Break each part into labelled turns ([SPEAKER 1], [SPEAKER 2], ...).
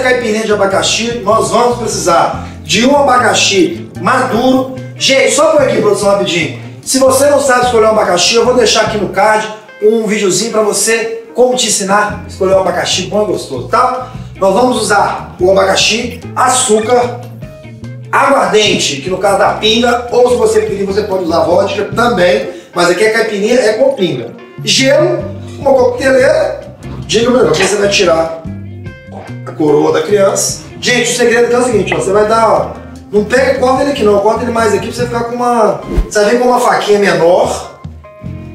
[SPEAKER 1] caipirinha de abacaxi, nós vamos precisar de um abacaxi maduro. Gente, só por aqui, produção, rapidinho. Se você não sabe escolher um abacaxi, eu vou deixar aqui no card um videozinho para você como te ensinar a escolher um abacaxi bom e gostoso, tá? Nós vamos usar o abacaxi, açúcar, aguardente, que no caso da pinga, ou se você preferir, você pode usar vodka também, mas aqui a caipirinha é com pinga. Gelo, uma coqueteleira, diga melhor, você vai tirar a coroa da criança. Gente, o segredo é o seguinte, ó, você vai dar, ó, não pega corta ele aqui não, corta ele mais aqui pra você ficar com uma, você vai vir com uma faquinha menor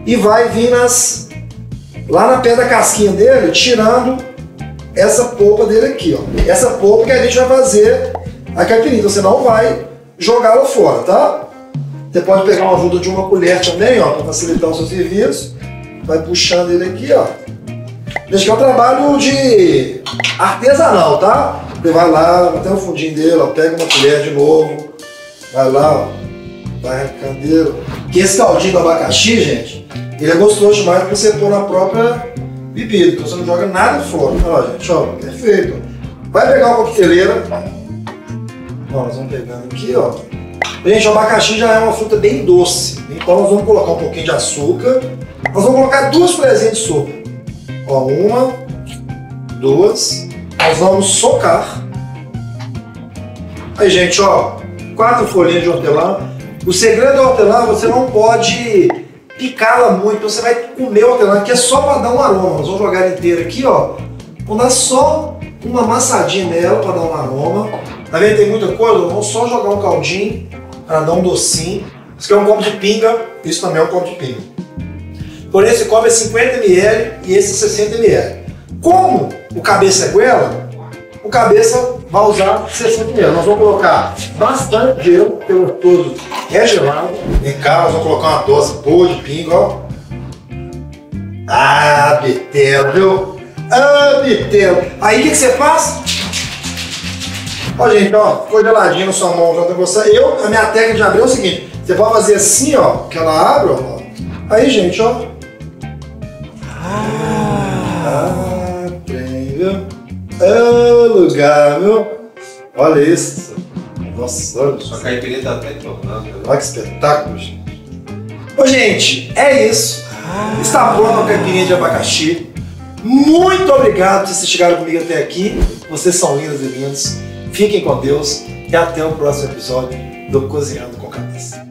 [SPEAKER 1] e vai vir nas, lá na pé da casquinha dele, tirando essa polpa dele aqui, ó. Essa polpa que a gente vai fazer a caipirinha, então você não vai jogá-la fora, tá? Você pode pegar uma ajuda de uma colher também, ó, para facilitar o seu serviço. Vai puxando ele aqui, ó. Deixa que é um trabalho de artesanal, tá? Você vai lá, até o fundinho dele, ó, pega uma colher de novo. Vai lá, ó. Vai arrancando dele. Que esse caldinho do abacaxi, gente, ele é gostoso demais pra você pôr na própria bebida, então você não joga nada fora. Ó, gente, ó, perfeito. Vai pegar uma coqueteleira. Ó, nós vamos pegando aqui, ó. Gente, o abacaxi já é uma fruta bem doce, então nós vamos colocar um pouquinho de açúcar. Nós vamos colocar duas colherzinhas de sopa. Ó, uma, duas. Nós vamos socar. Aí, gente, ó, quatro folhinhas de hortelã. O segredo da hortelã, você não pode picá-la muito, você vai comer a hortelã, que é só para dar um aroma. Nós vamos jogar inteira aqui, ó. Vamos dar só uma amassadinha nela para dar um aroma. Tá vendo? Tem muita coisa, vamos só jogar um caldinho para dar um docinho. Isso aqui é um copo de pinga, isso também é um copo de pinga. Porém, esse copo é 50 ml e esse é 60 ml. Como o cabeça é goela, o cabeça vai usar 60 ml. Nós vamos colocar bastante gelo, pelo todo é gelado. Vem cá, nós vamos colocar uma dose boa de pinga, ó. Ah, Betelo, viu? Ah, Betelo. Aí o que, que você faz? Ó, gente, ó, ficou geladinho na sua mão, já tá gostando. Eu, a minha técnica de abrir é o seguinte: você pode fazer assim, ó, que ela abre, ó. Aí, gente, ó. Ah? Ah, lugar, viu? Olha isso. Nossa, olha
[SPEAKER 2] Sua caipirinha tá até tornando.
[SPEAKER 1] Olha que espetáculo, gente. Ô, gente, é isso. Está pronta a caipirinha de abacaxi. Muito obrigado por vocês chegaram comigo até aqui. Vocês são lindas e lindos. Fiquem com Deus e até o próximo episódio do Cozinhando com Cabeça.